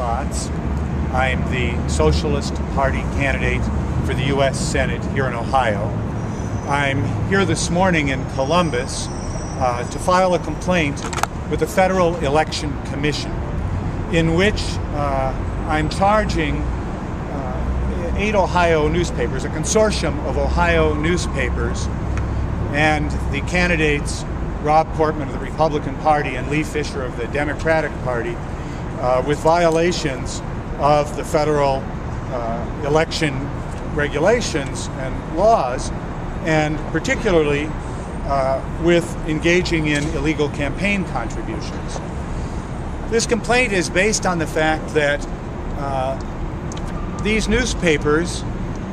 Botz. I'm the Socialist Party candidate for the U.S. Senate here in Ohio. I'm here this morning in Columbus uh, to file a complaint with the Federal Election Commission, in which uh, I'm charging uh, eight Ohio newspapers, a consortium of Ohio newspapers, and the candidates Rob Portman of the Republican Party and Lee Fisher of the Democratic Party uh, with violations of the federal uh, election regulations and laws, and particularly uh, with engaging in illegal campaign contributions. This complaint is based on the fact that uh, these newspapers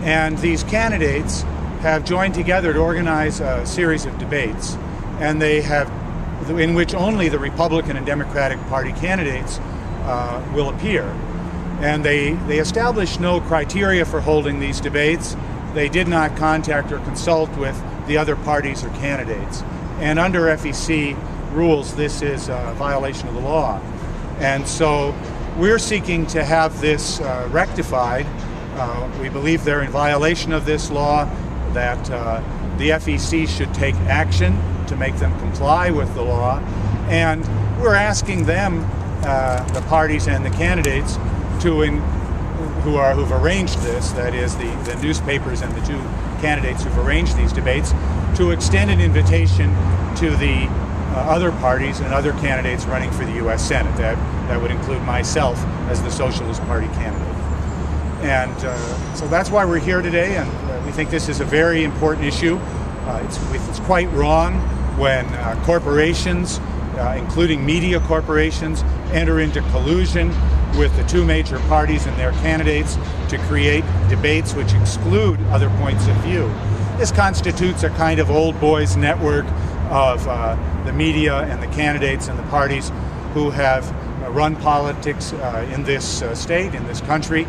and these candidates have joined together to organize a series of debates, and they have, in which only the Republican and Democratic Party candidates uh, will appear. And they, they established no criteria for holding these debates. They did not contact or consult with the other parties or candidates. And under FEC rules, this is a violation of the law. And so we're seeking to have this uh, rectified. Uh, we believe they're in violation of this law, that uh, the FEC should take action to make them comply with the law. And we're asking them, uh, the parties and the candidates, to in, who are who've arranged this, that is the, the newspapers and the two candidates who've arranged these debates, to extend an invitation to the uh, other parties and other candidates running for the U.S. Senate. That that would include myself as the Socialist Party candidate. And uh, so that's why we're here today, and uh, we think this is a very important issue. Uh, it's, it's quite wrong when uh, corporations, including media corporations, enter into collusion with the two major parties and their candidates to create debates which exclude other points of view. This constitutes a kind of old boys network of uh, the media and the candidates and the parties who have uh, run politics uh, in this uh, state, in this country,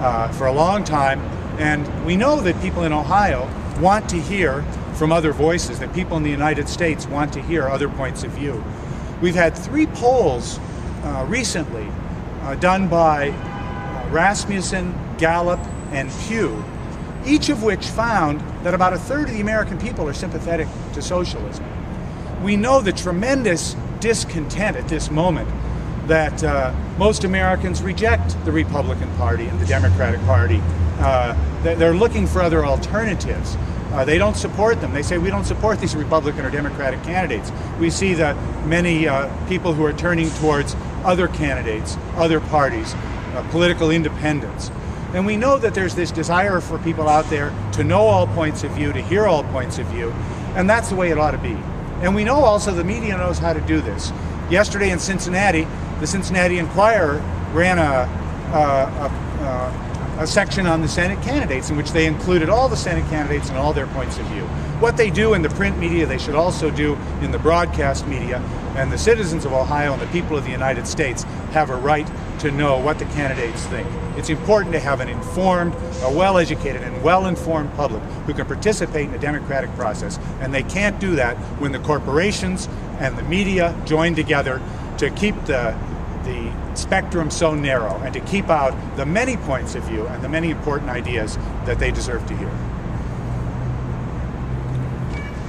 uh, for a long time. And we know that people in Ohio want to hear from other voices, that people in the United States want to hear other points of view. We've had three polls uh, recently done by Rasmussen, Gallup, and Pew, each of which found that about a third of the American people are sympathetic to socialism. We know the tremendous discontent at this moment that uh, most Americans reject the Republican Party and the Democratic Party. Uh, they're looking for other alternatives. Uh, they don't support them. They say, we don't support these Republican or Democratic candidates. We see that many uh, people who are turning towards other candidates, other parties, uh, political independence. And we know that there's this desire for people out there to know all points of view, to hear all points of view, and that's the way it ought to be. And we know also the media knows how to do this. Yesterday in Cincinnati, the Cincinnati Enquirer ran a, a, a, a, section on the Senate candidates in which they included all the Senate candidates and all their points of view. What they do in the print media, they should also do in the broadcast media. And the citizens of Ohio and the people of the United States have a right to know what the candidates think. It's important to have an informed, a well educated, and well informed public who can participate in the democratic process. And they can't do that when the corporations and the media join together to keep the the spectrum so narrow and to keep out the many points of view and the many important ideas that they deserve to hear.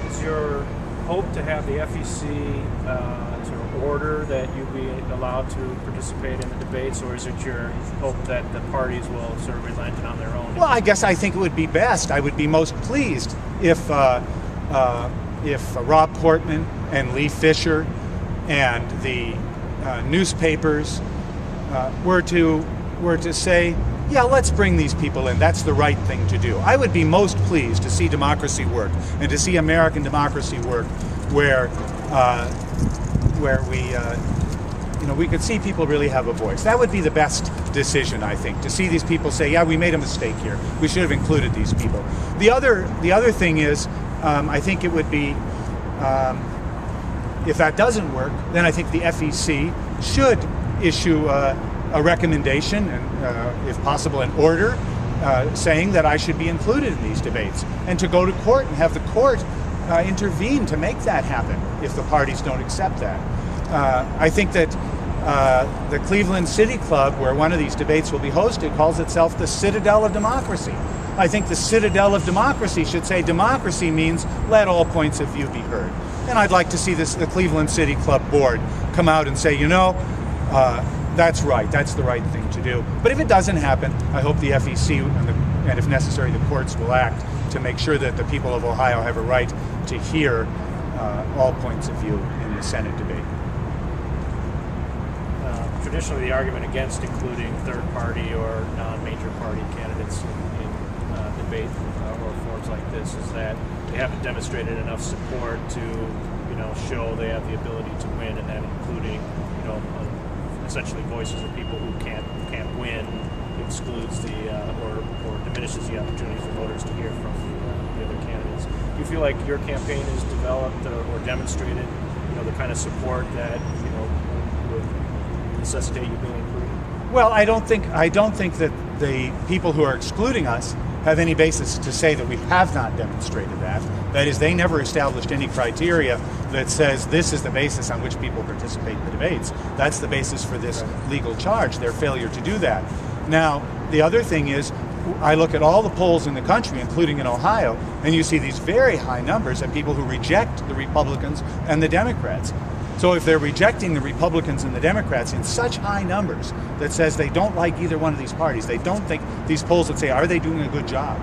Is your hope to have the FEC uh, sort of order that you be allowed to participate in the debates, or is it your hope that the parties will sort of relent on their own? Well, I guess I think it would be best. I would be most pleased if uh, uh, if Rob Portman and Lee Fisher and the uh, newspapers uh, were to were to say, yeah, let's bring these people in. That's the right thing to do. I would be most pleased to see democracy work and to see American democracy work, where uh, where we. Uh, you know, we could see people really have a voice. That would be the best decision, I think, to see these people say, "Yeah, we made a mistake here. We should have included these people." The other, the other thing is, um, I think it would be um, if that doesn't work, then I think the FEC should issue a, a recommendation and, uh, if possible, an order uh, saying that I should be included in these debates and to go to court and have the court uh, intervene to make that happen if the parties don't accept that. Uh, I think that uh, the Cleveland City Club, where one of these debates will be hosted, calls itself the Citadel of Democracy. I think the Citadel of Democracy should say democracy means let all points of view be heard. And I'd like to see this, the Cleveland City Club board come out and say, you know, uh, that's right, that's the right thing to do. But if it doesn't happen, I hope the FEC and, the, and if necessary, the courts will act to make sure that the people of Ohio have a right to hear uh, all points of view in the Senate debate. Uh, traditionally, the argument against including third-party or non-major party candidates uh, debate uh, or forums like this is that they haven't demonstrated enough support to, you know, show they have the ability to win, and that including, you know, uh, essentially voices of people who can't can't win excludes the uh, or or diminishes the opportunity for voters to hear from the, uh, the other candidates. Do you feel like your campaign has developed or, or demonstrated, you know, the kind of support that you know would necessitate you being included? Well, I don't think I don't think that the people who are excluding us have any basis to say that we have not demonstrated that. That is, they never established any criteria that says this is the basis on which people participate in the debates. That's the basis for this legal charge, their failure to do that. Now, the other thing is, I look at all the polls in the country, including in Ohio, and you see these very high numbers of people who reject the Republicans and the Democrats. So if they're rejecting the Republicans and the Democrats in such high numbers that says they don't like either one of these parties, they don't think these polls that say, are they doing a good job?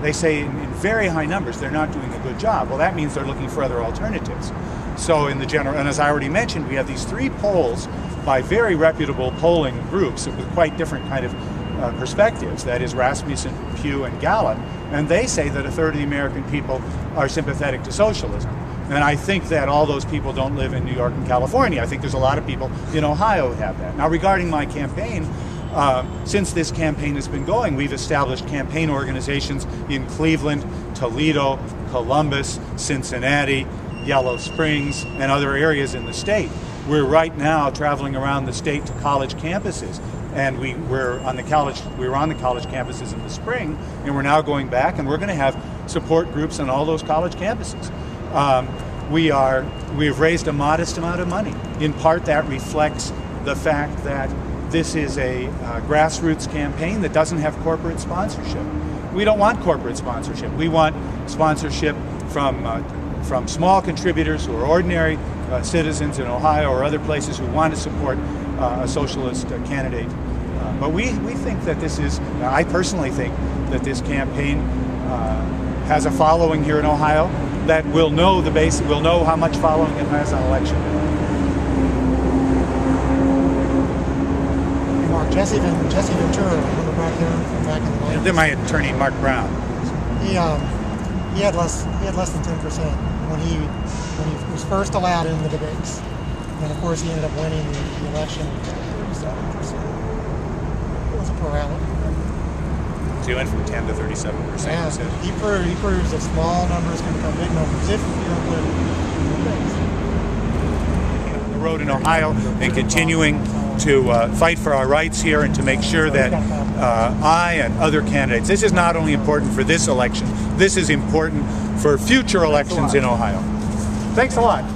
They say in, in very high numbers they're not doing a good job. Well, that means they're looking for other alternatives. So in the general, and as I already mentioned, we have these three polls by very reputable polling groups with quite different kind of uh, perspectives. That is Rasmussen, Pew, and Gallup, and they say that a third of the American people are sympathetic to socialism. And I think that all those people don't live in New York and California. I think there's a lot of people in Ohio who have that. Now, regarding my campaign, uh, since this campaign has been going, we've established campaign organizations in Cleveland, Toledo, Columbus, Cincinnati, Yellow Springs, and other areas in the state. We're right now traveling around the state to college campuses. And we, we're on the college we were on the college campuses in the spring, and we're now going back, and we're going to have support groups on all those college campuses. Um, we are we've raised a modest amount of money. In part, that reflects the fact that this is a uh, grassroots campaign that doesn't have corporate sponsorship. We don't want corporate sponsorship. We want sponsorship from uh, from small contributors who are ordinary uh, citizens in Ohio or other places who want to support uh, a socialist uh, candidate. Uh, but we, we think that this is, I personally think that this campaign has a following here in Ohio that will know the base, will know how much following it has on election day. Mark, Jesse, Jesse Ventura, remember back there from back in the 90s? Then my attorney, Mark Brown. He, um, he had less he had less than 10% when he when he was first allowed in the debates. And of course he ended up winning the, the election with 37%. It was a plurality. So you went from 10 to 37 percent. Yeah, he, proved, he proves that small numbers can become big numbers if you're on the road in Ohio and continuing to uh, fight for our rights here and to make sure that uh, I and other candidates, this is not only important for this election, this is important for future elections in Ohio. Thanks a lot.